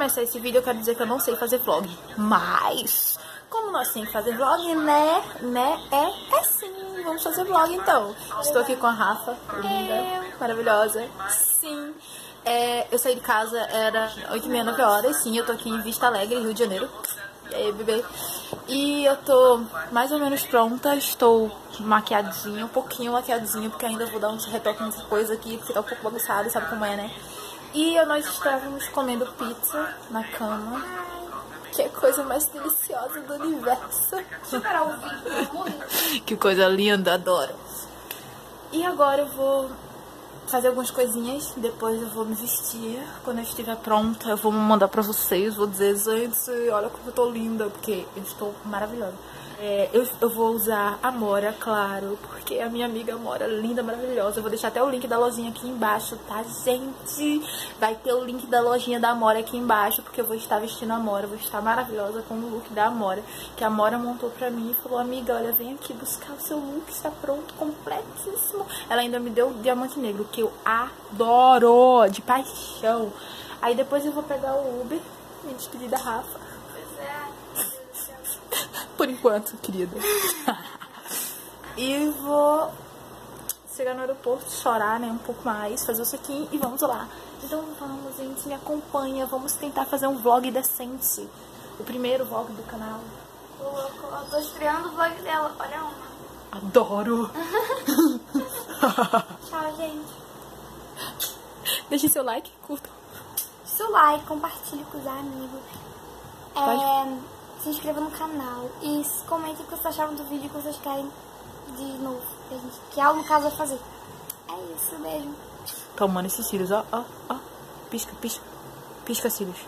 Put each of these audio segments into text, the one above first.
começar esse vídeo, eu quero dizer que eu não sei fazer vlog. Mas, como nós temos que fazer vlog, né? Né? É, é sim. Vamos fazer vlog então. Estou aqui com a Rafa, linda, maravilhosa. Sim. É, eu saí de casa, era 8 e meia, 9 horas. Sim, eu tô aqui em Vista Alegre, Rio de Janeiro. E aí, bebê? E eu tô mais ou menos pronta, estou maquiadinha, um pouquinho maquiadinha, porque ainda vou dar uns retoques nessa coisa aqui, porque tá um pouco bagunçado, sabe como é, né? E nós estávamos comendo pizza na cama. Que é a coisa mais deliciosa do universo. que coisa linda, adoro. E agora eu vou fazer algumas coisinhas, depois eu vou me vestir. Quando eu estiver pronta, eu vou mandar pra vocês, vou dizer, gente, olha como eu tô linda, porque eu estou maravilhosa. É, eu, eu vou usar a Mora, claro, porque a minha amiga Mora, linda, maravilhosa. Eu vou deixar até o link da lojinha aqui embaixo, tá, gente? Vai ter o link da lojinha da Mora aqui embaixo, porque eu vou estar vestindo a Mora, vou estar maravilhosa com o look da Mora, que a Mora montou pra mim e falou, amiga, olha, vem aqui buscar o seu look, está pronto, completíssimo. Ela ainda me deu o diamante negro, que eu adoro, de paixão. Aí depois eu vou pegar o Uber, me despedir da Rafa. Enquanto, querida. e vou chegar no aeroporto, chorar, né, um pouco mais, fazer isso aqui e vamos lá. Então vamos, gente, me acompanha, vamos tentar fazer um vlog decente. O primeiro vlog do canal. Eu tô estreando o vlog dela, olha uma. Adoro! Tchau, gente. Deixe seu like, curta. Seu like, compartilhe com os amigos. É, se inscreva no canal e comentem o que vocês acharam do vídeo que vocês querem de novo. Que, a gente, que algo no caso vai fazer. É isso, beijo. Tomando esses cílios, ó, ó, ó. Pisca, pisca. Pisca cílios.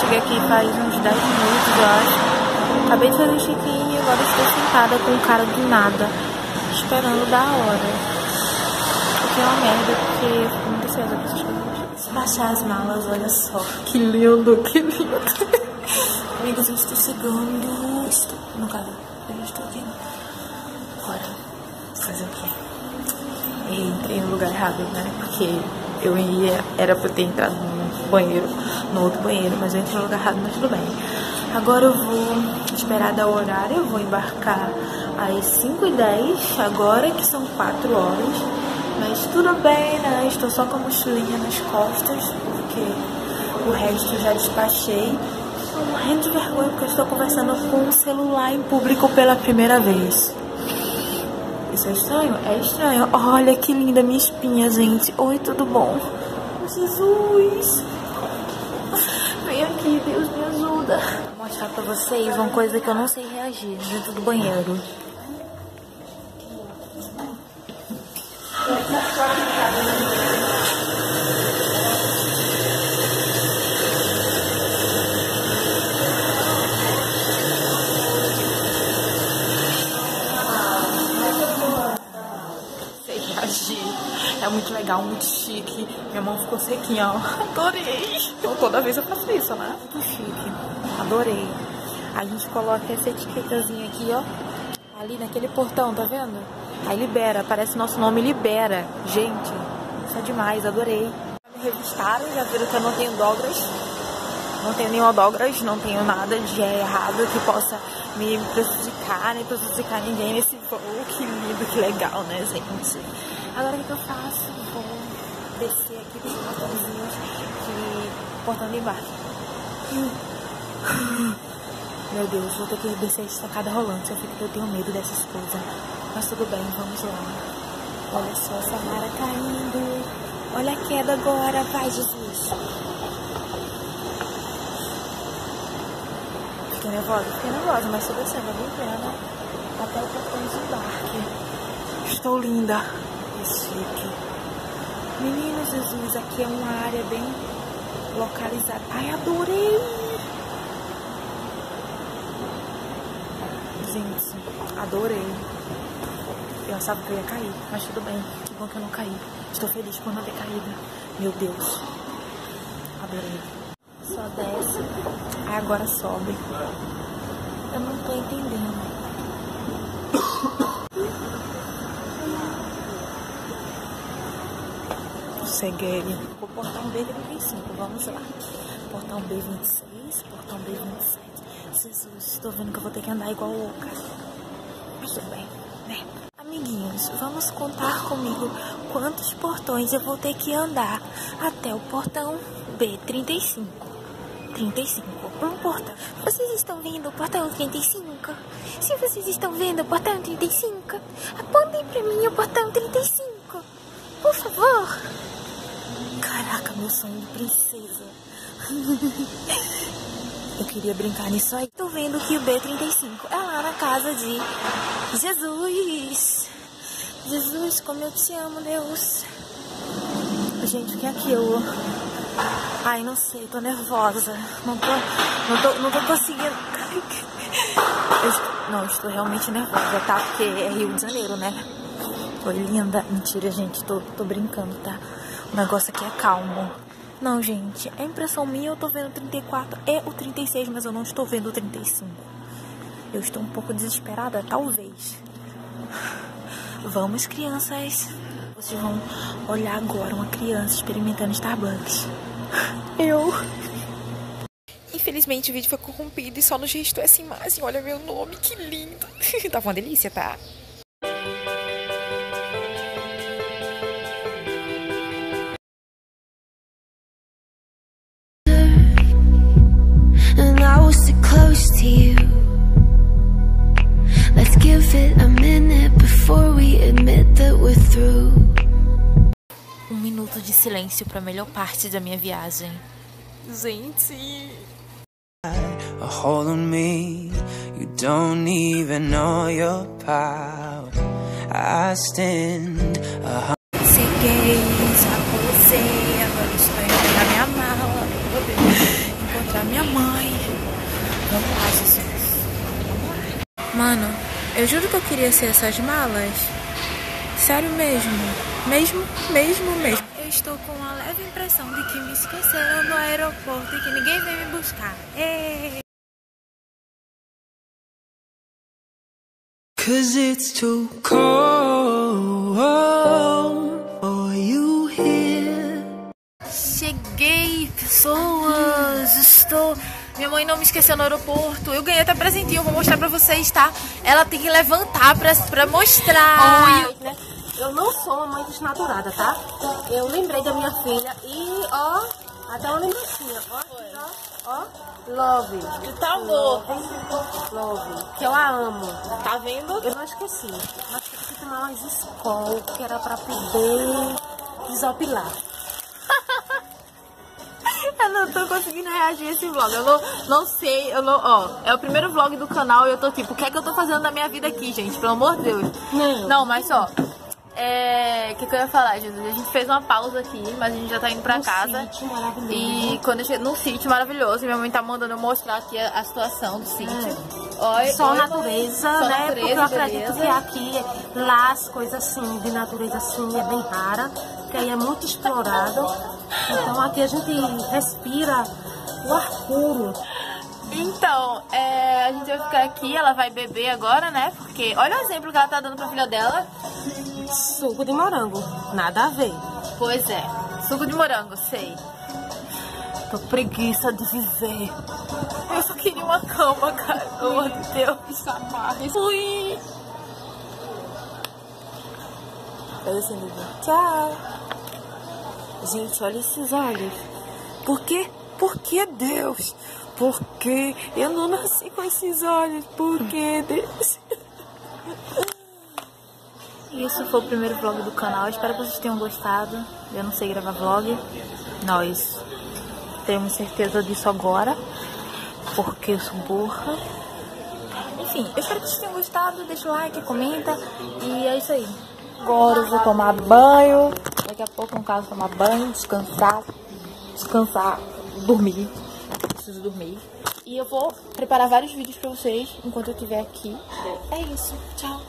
Cheguei aqui faz uns 10 minutos, eu acho. Acabei de fazer um check-in e agora estou sentada com cara do nada, esperando da hora. O que é uma merda, porque eu fico muito ansiosa com essas coisas. Se baixar as malas, olha só. Que lindo, que lindo. Amigos, eu estou chegando. Estou, no caso, eu estou aqui. Agora, fazer o quê? Eu entrei no lugar errado, né? Porque eu ia, era pra ter entrado no banheiro, no outro banheiro, mas eu entrei no lugar errado, mas tudo bem. Agora eu vou esperar dar o horário, eu vou embarcar às 5h10, agora que são 4 horas. Mas tudo bem, né? Estou só com a mochilinha nas costas, porque o resto já despachei. Estou morrendo de vergonha porque estou conversando com o celular em público pela primeira vez. Isso é estranho? É estranho. Olha que linda minha espinha, gente. Oi, tudo bom? Jesus! Vem aqui, Deus me ajuda. Vou mostrar pra vocês uma coisa que eu não sei reagir dentro do banheiro. sei reagir. É muito legal, muito chique. Minha mão ficou sequinha, ó. Adorei. Então, toda vez eu faço isso, né? Muito chique. Adorei. A gente coloca essa etiquetazinha aqui, ó. Ali naquele portão, tá vendo? Aí libera, aparece nosso nome, libera. Gente, isso é demais, adorei. Me revistaram, já viram que eu não tenho dobras. Não tenho nenhum odogras, não tenho nada de errado que possa me prejudicar, nem prejudicar ninguém nesse voo. Que lindo, que legal, né, gente? Agora o que eu faço? Vou descer aqui dos portãozinhos que portão de embaixo. Meu Deus, vou ter que descer essa escada rolante. Eu fico que eu tenho medo dessas coisas. Mas tudo bem, vamos lá. Olha só essa Mara caindo. Olha a queda agora, vai Jesus. Nervosa? Fiquei nervosa, mas eu vou plena até o portão de embarque. Estou linda. Que chique. Menino Jesus, aqui é uma área bem localizada. Ai, adorei! Gente, adorei. Eu achava que eu ia cair, mas tudo bem. Que bom que eu não caí. Estou feliz por não ter caído. Meu Deus. Adorei só desce, aí agora sobe. Eu não tô entendendo. Cheguei. O portão B35, vamos lá. Portão B26, portão B27. Jesus, tô vendo que eu vou ter que andar igual louca. Mas tudo bem, né? Amiguinhos, vamos contar comigo quantos portões eu vou ter que andar até o portão B35. 35. Um portão. Vocês estão vendo o portão 35? Se vocês estão vendo o portão 35, apontem pra mim o portão 35. Por favor. Caraca, meu sonho de princesa. Eu queria brincar nisso aí. Tô vendo que o B35 é lá na casa de Jesus. Jesus, como eu te amo, Deus. Gente, o que é aquilo? Ai, não sei, tô nervosa. Não tô, não tô, não tô conseguindo. Eu, não, estou realmente nervosa, tá? Porque é Rio de Janeiro, né? Foi linda. Mentira, gente, tô, tô brincando, tá? O negócio aqui é calmo. Não, gente, é impressão minha, eu tô vendo o 34 e o 36, mas eu não estou vendo o 35. Eu estou um pouco desesperada, talvez. Vamos, crianças. Vocês vão olhar agora uma criança experimentando Starbucks. Eu. Infelizmente o vídeo foi corrompido e só nos registrou essa imagem. Olha meu nome, que lindo. Tava uma delícia, tá? De silêncio pra melhor parte da minha viagem. Gente. a hold on me. You don't even know your power. I stand a Cheguei, já posei, agora estou indo pegar minha mala pra poder encontrar minha mãe. Vamos lá, Jesus. Vamos lá. Mano, eu juro que eu queria ser essas malas. Sério mesmo. Mesmo, mesmo, mesmo. Estou com a leve impressão de que me esqueceram no aeroporto e que ninguém veio me buscar. Ei. Cause it's too cold for you here. Cheguei, pessoas. Estou. Minha mãe não me esqueceu no aeroporto. Eu ganhei até presentinho, eu vou mostrar pra vocês, tá? Ela tem que levantar pra, pra mostrar. Oi, né? Eu não sou uma mãe desnaturada, tá? Eu lembrei da minha filha e, ó, até uma lembrancinha. Ó, ó, ó, love. E tá amor. Love, love, que eu a amo. Tá vendo? Eu não esqueci, mas tive que tomar umas escol, que era pra poder desopilar. Eu não tô conseguindo reagir a esse vlog. Eu não, não sei, eu não. Ó, é o primeiro vlog do canal e eu tô tipo, o que é que eu tô fazendo na minha vida aqui, gente? Pelo amor de Deus. Não. Não, mas ó. É. O que, que eu ia falar, Jesus? A gente fez uma pausa aqui, mas a gente já tá indo pra Um casa. sítio maravilhoso. E quando eu cheguei num sítio maravilhoso, e minha mãe tá mandando eu mostrar aqui a, a situação do sítio. Olha, Só olha- natureza, só né? natureza, Porque eu acredito beleza. que aqui, lá as coisas assim, de natureza assim, é bem rara, que aí é muito explorado. Então aqui a gente respira o ar puro. Então, é, a gente vai ficar aqui, ela vai beber agora, né? Porque olha o exemplo que ela tá dando pra filha dela. Suco de morango, nada a ver. Pois é, suco de morango, sei. Tô preguiça de viver. Eu só queria uma cama, cara. Pelo amor de Deus. Fui. Faz assim. Tchau. Gente, olha esses olhos. Por quê? Por que Deus? Por que eu não nasci com esses olhos? Por que Deus? Isso foi o primeiro vlog do canal. Espero que vocês tenham gostado. Eu não sei gravar vlog. Nós temos certeza disso agora. Porque eu sou burra. Enfim, eu espero que vocês tenham gostado. Deixa o like, comenta. E é isso aí. Agora eu vou tomar banho. Daqui a pouco, no caso, tomar banho, descansar. Descansar, dormir. Preciso dormir. E eu vou preparar vários vídeos pra vocês enquanto eu estiver aqui. É isso. Tchau.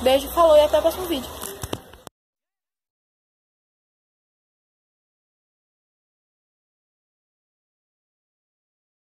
Beijo, falou e até o próximo vídeo.